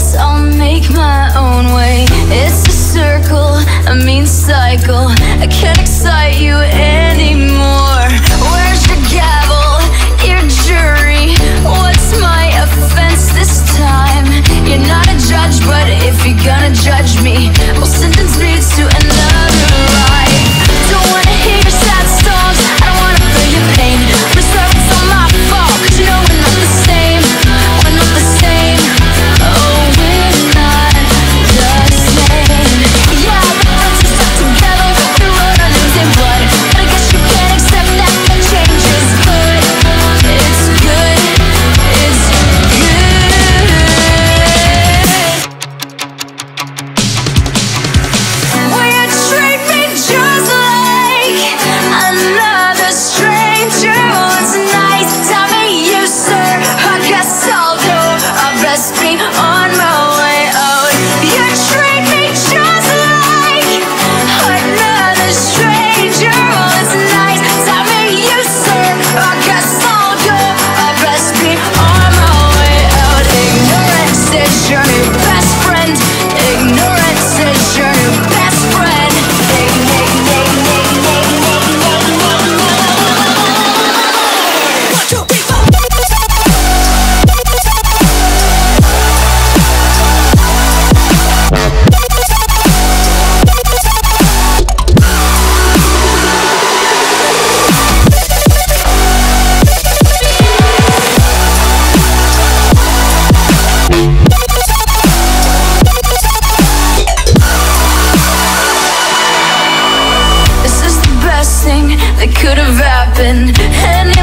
guess I'll make my own way It's a circle, a mean cycle I can't excite you anymore Where's your gavel, your jury? What's my offense this time? You're not a judge, but if you're gonna judge me It could have happened.